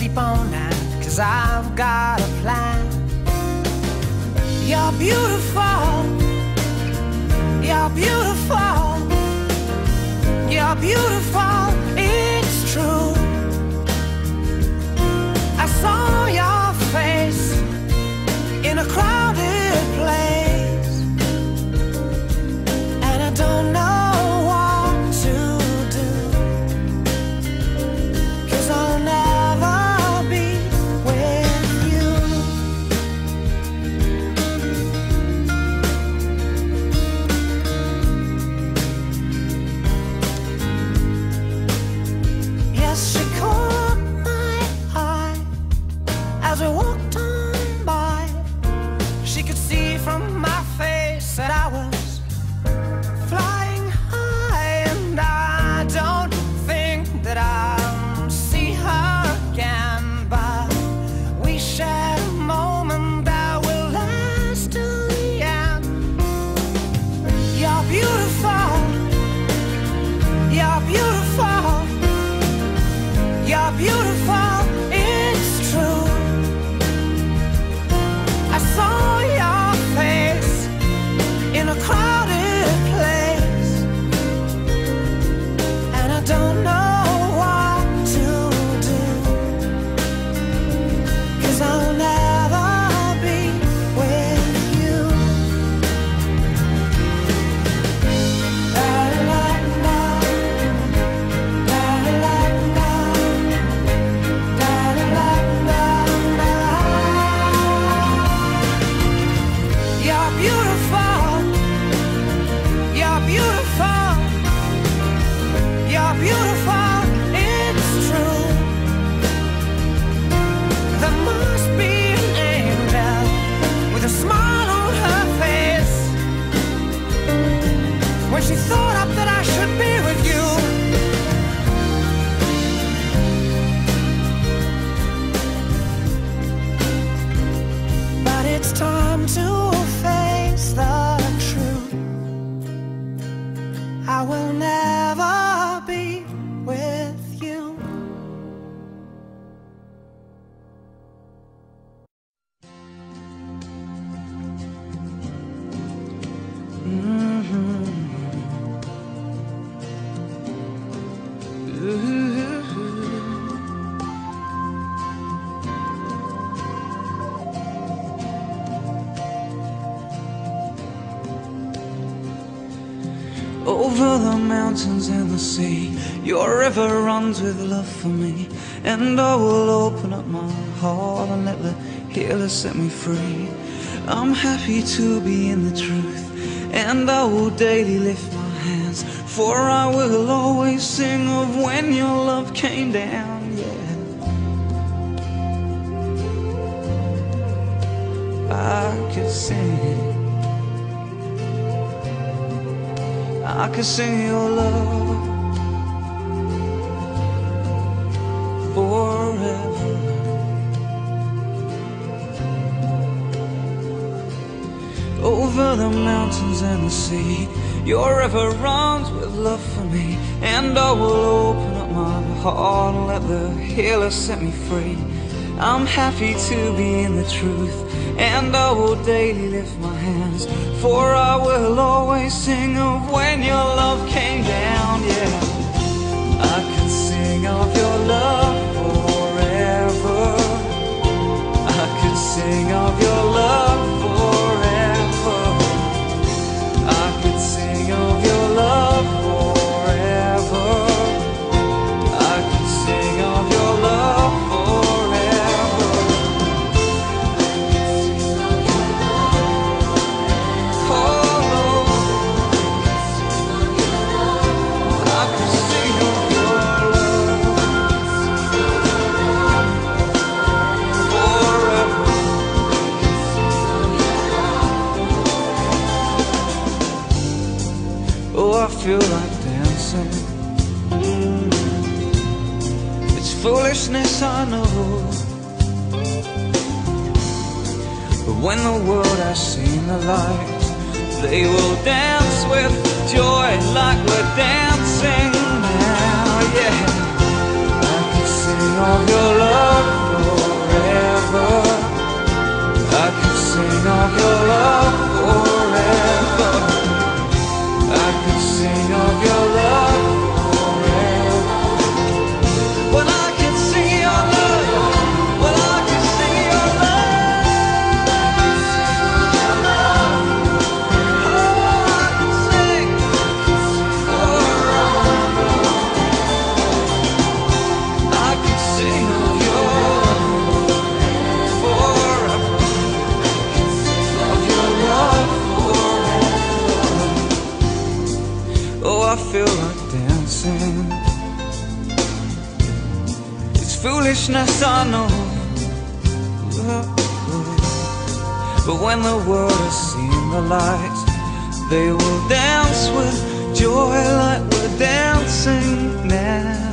sleep on that. Cause I've got a plan. You're beautiful. You're beautiful. You're beautiful. Yes, she caught Over the mountains and the sea, your river runs with love for me. And I will open up my heart and let the healer set me free. I'm happy to be in the truth, and I will daily lift my hands. For I will always sing of when your love came down, yeah. I could sing. I can sing your love forever. Over the mountains and the sea, your river runs with love for me, and I will open up my heart and let the healer set me free. I'm happy to be in the truth, and I will daily lift my for I will always sing of when your love came down. Yeah, feel like dancing. It's foolishness, I know. But when the world has seen the light, they will dance with joy like we're dancing now. Yeah, I could sing of your love forever. I could sing of your love forever. Foolishness, I know. But when the world has seen the light, they will dance with joy like we're dancing now.